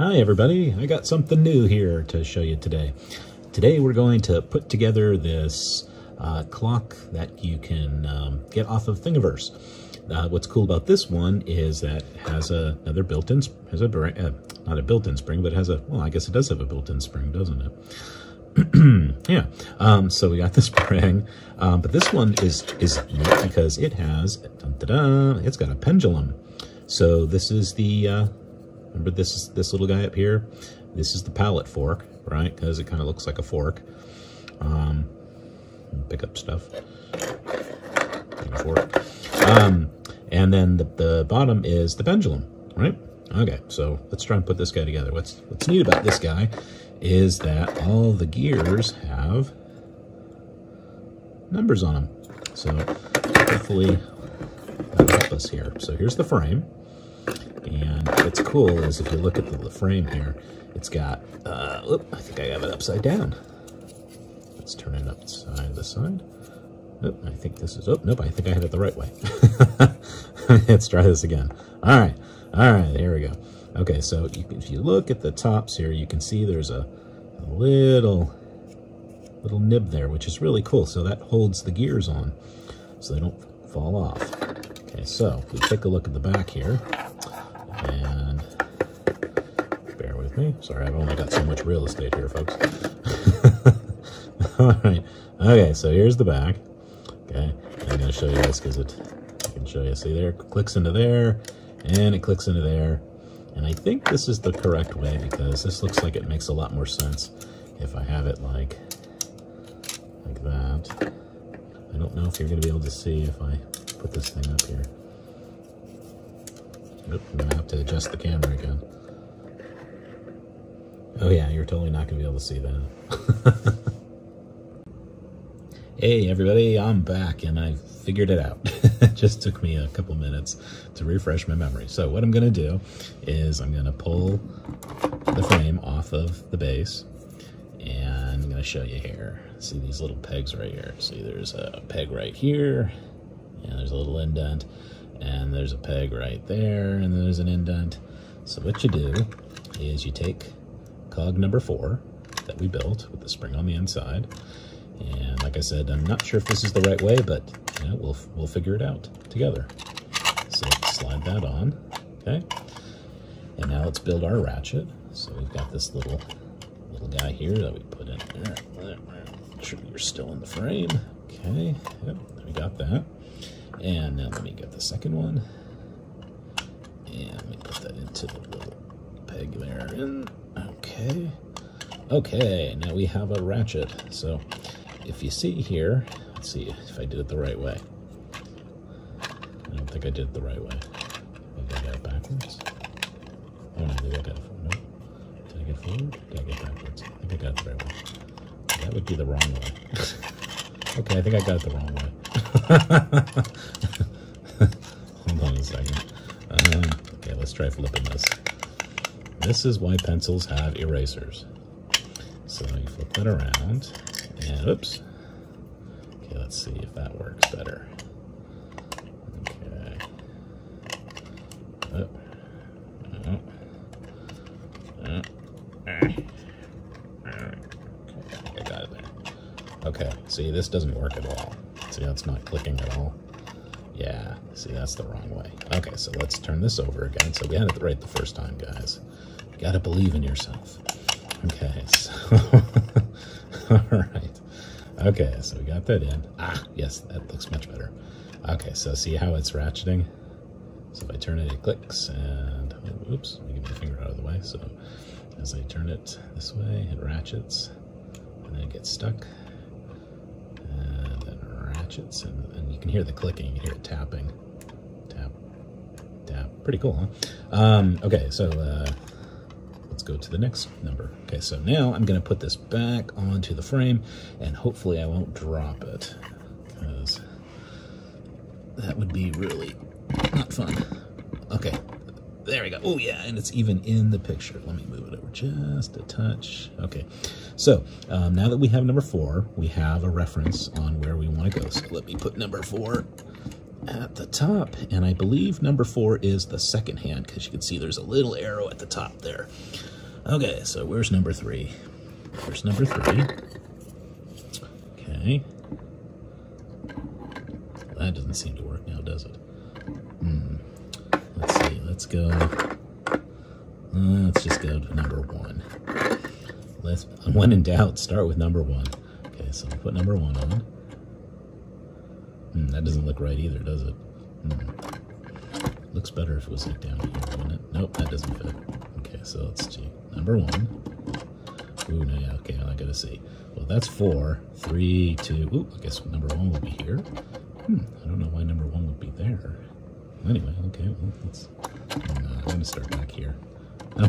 Hi everybody, I got something new here to show you today. Today we're going to put together this uh, clock that you can um, get off of Thingiverse. Uh, what's cool about this one is that it has a, another built-in, has a, uh, not a built-in spring, but it has a, well I guess it does have a built-in spring, doesn't it? yeah, um, so we got the spring, um, but this one is is neat because it has, dun, it's got a pendulum. So this is the, uh, Remember this is this little guy up here? This is the pallet fork, right? Because it kind of looks like a fork. Um, pick up stuff. fork. Um, and then the, the bottom is the pendulum, right? Okay, so let's try and put this guy together. What's what's neat about this guy is that all the gears have numbers on them. So hopefully that'll help us here. So here's the frame. And what's cool is if you look at the, frame here, it's got, uh, I think I have it upside down. Let's turn it upside the side. Oh, I think this is, oh, nope, I think I had it the right way. Let's try this again. All right, all right, there we go. Okay, so you, if you look at the tops here, you can see there's a, a little, little nib there, which is really cool. So that holds the gears on so they don't fall off. Okay, so we take a look at the back here. Sorry, I've only got so much real estate here, folks. All right. Okay, so here's the back. Okay, I'm going to show you this because it I can show you. See there, clicks into there, and it clicks into there. And I think this is the correct way because this looks like it makes a lot more sense if I have it like like that. I don't know if you're going to be able to see if I put this thing up here. Oop, I'm gonna have to adjust the camera again. Oh yeah, you're totally not gonna be able to see that. hey everybody, I'm back and I figured it out. it just took me a couple minutes to refresh my memory. So what I'm gonna do is I'm gonna pull the frame off of the base and I'm gonna show you here. See these little pegs right here. See there's a peg right here and there's a little indent and there's a peg right there, and there's an indent. So what you do is you take cog number four that we built with the spring on the inside, and like I said, I'm not sure if this is the right way, but you know, we'll, we'll figure it out together. So slide that on, okay? And now let's build our ratchet. So we've got this little little guy here that we put in there. Make sure you're still in the frame. Okay, yep, we got that. And now let me get the second one. And let me put that into the little peg there. And okay. Okay, now we have a ratchet. So if you see here, let's see if I did it the right way. I don't think I did it the right way. Maybe I got it backwards. Oh no, maybe I got it forward. No. Did I get forward? Did I get backwards? I think I got it the right way. That would be the wrong way. okay, I think I got it the wrong way. Hold on a second. Um, okay, let's try flipping this. This is why pencils have erasers. So you flip that around, and oops. Okay, let's see if that works better. Okay. Oh. Oh. I got it. Okay, see, this doesn't work at all. See it's not clicking at all? Yeah, see, that's the wrong way. Okay, so let's turn this over again. So we had it right the first time, guys. You gotta believe in yourself. Okay, so, all right. Okay, so we got that in. Ah, yes, that looks much better. Okay, so see how it's ratcheting? So if I turn it, it clicks, and, oh, oops, let me get my finger out of the way. So as I turn it this way, it ratchets, and then it gets stuck, and then ratchets, and, and you can hear the clicking, you hear it tapping. Tap, tap. Pretty cool, huh? Um, okay, so uh, go to the next number. Okay, so now I'm going to put this back onto the frame, and hopefully I won't drop it, because that would be really not fun. Okay, there we go. Oh, yeah, and it's even in the picture. Let me move it over just a touch. Okay, so um, now that we have number four, we have a reference on where we want to go. So let me put number four at the top, and I believe number four is the second hand, because you can see there's a little arrow at the top there. Okay, so where's number three? Where's number three? Okay. That doesn't seem to work now, does it? Hmm. Let's see, let's go... Let's just go to number one. Let's, when in doubt, start with number one. Okay, so we'll put number one on. Hmm, that doesn't look right either, does it? Hmm. Looks better if it was like down here, wouldn't it? Nope, that doesn't fit. Okay, so let's see. Number one. Ooh, no, yeah, okay, I gotta see. Well, that's four, three, two. Ooh, I guess number one would be here. Hmm, I don't know why number one would be there. Anyway, okay, well, let's. Uh, I'm gonna start back here.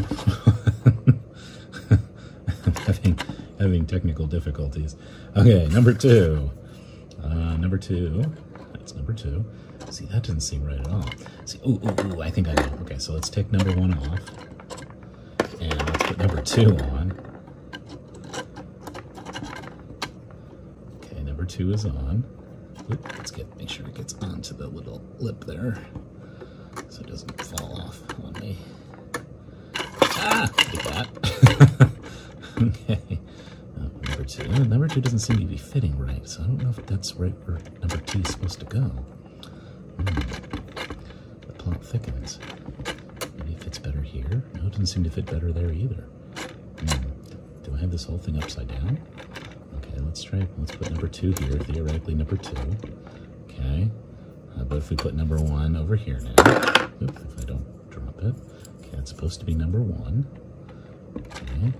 Having having technical difficulties. Okay, number two. Uh, number two. That's number two. See, that doesn't seem right at all. See, ooh, ooh, ooh, I think I know. Okay, so let's take number one off. Number two on. Okay, number two is on. Oop, let's get make sure it gets onto the little lip there. So it doesn't fall off on me. Ah! Get that. okay number two. number two doesn't seem to be fitting right, so I don't know if that's right where number two is supposed to go. Mm. The plot thickens. Fits better here. No, it doesn't seem to fit better there either. Mm. Do I have this whole thing upside down? Okay, let's try, let's put number two here, theoretically number two. Okay, uh, but if we put number one over here now, if I don't drop it, okay, it's supposed to be number one. Okay,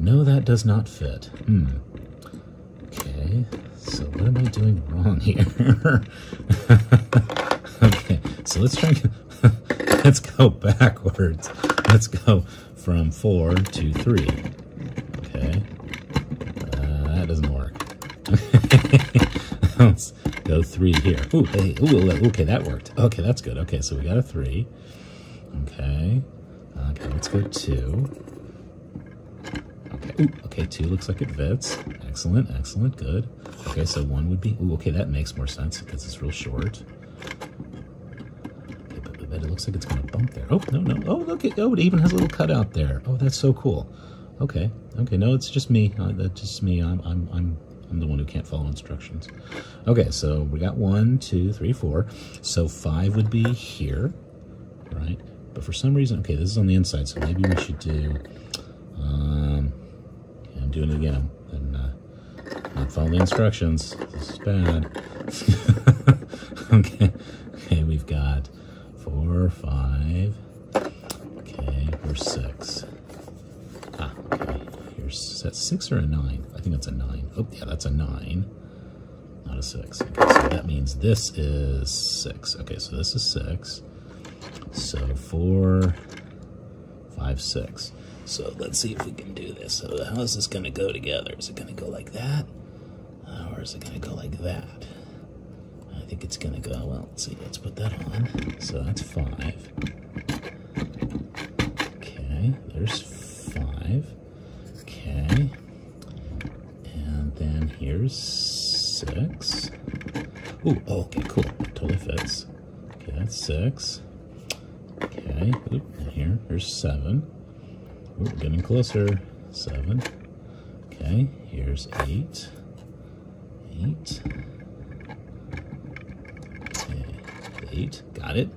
no, that does not fit. Hmm. Okay, so what am I doing wrong here? okay, so let's try let's go backwards. Let's go from four to three. Okay, uh, that doesn't work. let's go three here. Ooh, hey, ooh, okay, that worked. Okay, that's good. Okay, so we got a three. Okay, okay, let's go two. Ooh, okay, two looks like it fits. Excellent, excellent, good. Okay, so one would be, ooh, okay, that makes more sense because it's real short. Okay, but, but, it looks like it's gonna bump there. Oh, no, no, oh, look, it, oh, it even has a little cutout there. Oh, that's so cool. Okay, okay, no, it's just me. Uh, that's just me. I'm, I'm, I'm, I'm the one who can't follow instructions. Okay, so we got one, two, three, four. So five would be here, right? But for some reason, okay, this is on the inside, so maybe we should do, um, I'm doing it again. And uh, not following the instructions. This is bad. okay. Okay, we've got four, five. Okay, here's six. Ah, okay. Here's that six or a nine? I think that's a nine. Oh, yeah, that's a nine. Not a six. Okay, so that means this is six. Okay, so this is six. So four, five, six. So let's see if we can do this. So how is this going to go together? Is it going to go like that? Or is it going to go like that? Think it's to go, well, let's see. Let's put that on. So that's five. Okay, there's five. Okay. And then here's six. Ooh, oh, okay, cool. Totally fits. Okay, that's six. Okay, oop, and here, here's seven. Ooh, we're getting closer. Seven. Okay, here's eight. Eight. Okay, eight. Got it.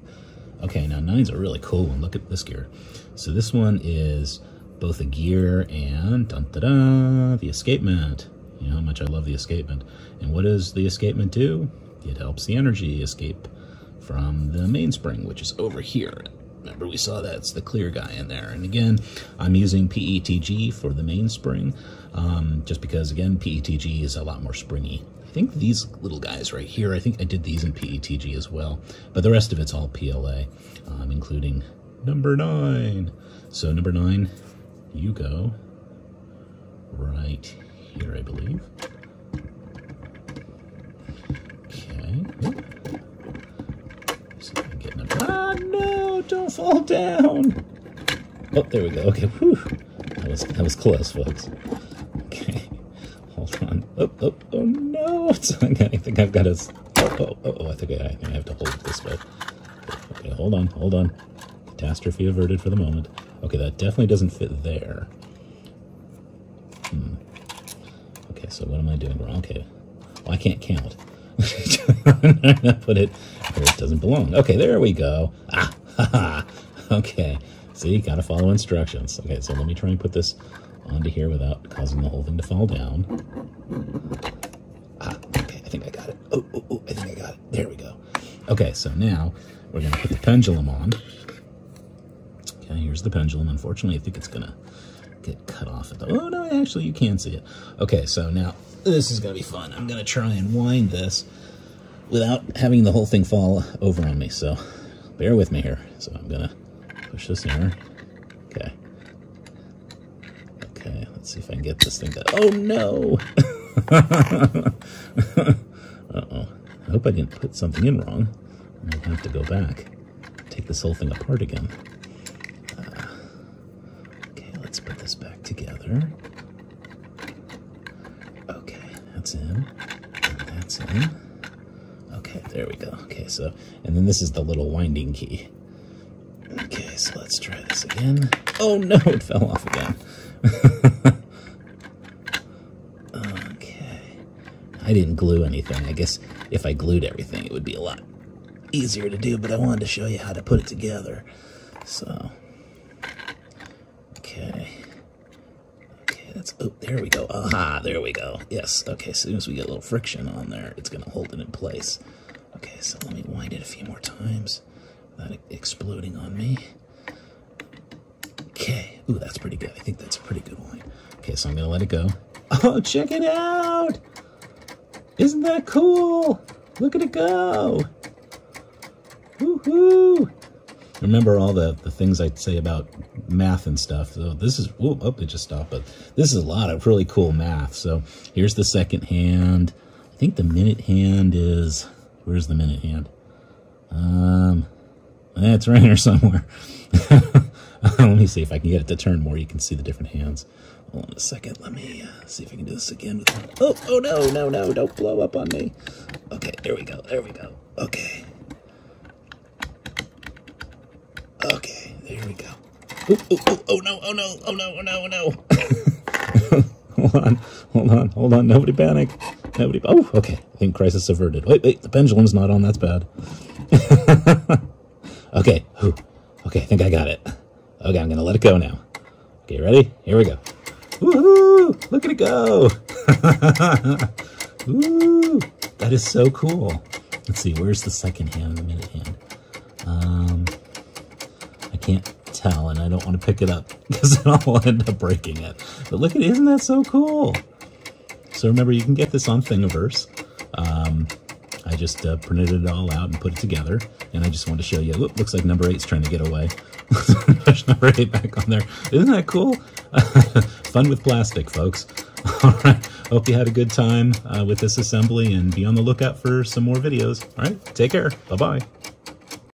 Okay, now nines are really cool one. Look at this gear. So this one is both a gear and dun da da the escapement. You know how much I love the escapement. And what does the escapement do? It helps the energy escape from the mainspring, which is over here Remember, we saw that's the clear guy in there. And again, I'm using PETG for the mainspring, um, just because, again, PETG is a lot more springy. I think these little guys right here, I think I did these in PETG as well. But the rest of it's all PLA, um, including number nine. So number nine, you go right here, I believe. Okay. Ah no! don't fall down. Oh, there we go. Okay, whew. That was, that was close, folks. Oh, oh, oh no. I think I've got to Oh, oh, oh, oh, I think I, I have to hold it this way. Okay, hold on, hold on. Catastrophe averted for the moment. Okay, that definitely doesn't fit there. Hmm. Okay, so what am I doing wrong? Okay, well, I can't count. Put it where it doesn't belong. Okay, there we go. Ah. Okay, see, gotta follow instructions. Okay, so let me try and put this onto here without causing the whole thing to fall down. Ah, okay, I think I got it. Oh, oh, oh, I think I got it. There we go. Okay, so now we're to put the pendulum on. Okay, here's the pendulum. Unfortunately, I think it's to get cut off. At the, oh, no, actually, you can see it. Okay, so now this is to be fun. I'm to try and wind this without having the whole thing fall over on me. So bear with me here. So I'm to push this here. Okay. Okay, let's see if I can get this thing to... Oh, no! Uh-oh. I hope I didn't put something in wrong. I'll have to go back, take this whole thing apart again. Uh, okay, let's put this back together. Okay, that's in, and that's in. Okay, there we go. Okay, so, and then this is the little winding key. Okay, so let's try this again. Oh no, it fell off again. okay. I didn't glue anything. I guess if I glued everything, it would be a lot easier to do, but I wanted to show you how to put it together. So, okay. Okay, that's, oh, there we go. Aha, there we go. Yes, okay, as soon as we get a little friction on there, it's going to hold it in place. Okay, so let me wind it a few more times without exploding on me. Okay, ooh, that's pretty good. I think that's a pretty good wind. Okay, so I'm going to let it go. Oh, check it out! Isn't that cool? Look at it go! Woohoo! Remember all the, the things I say about math and stuff. So this is, oh, oh, it just stopped, but this is a lot of really cool math. So here's the second hand. I think the minute hand is, where's the minute hand? Um, it's right here somewhere. Let me see if I can get it to turn more. You can see the different hands. Hold on a second. Let me uh, see if I can do this again. Oh, oh no, no, no! Don't blow up on me. Okay, there we go. There we go. Okay. Okay, there we go. Oh, oh, oh, oh no, oh no, oh no, oh no, oh no. hold on, hold on, hold on. Nobody panic. Nobody. Oh, okay. I think crisis averted. Wait, wait. The pendulum's not on. That's bad. okay. Whew. Okay, I think I got it. Okay, I'm gonna let it go now. Okay, ready? Here we go. Woohoo! Look at it go! Ooh, that is so cool. Let's see, where's the second hand, the minute hand? Um, I can't tell, and I don't want to pick it up because then I'll end up breaking it. But look at, isn't that so cool? So remember, you can get this on Thingiverse. Um, I just uh, printed it all out and put it together, and I just wanted to show you. Look, looks like number eight's trying to get away. Push number eight back on there. Isn't that cool? Fun with plastic, folks. All right. Hope you had a good time uh, with this assembly, and be on the lookout for some more videos. All right. Take care. Bye-bye.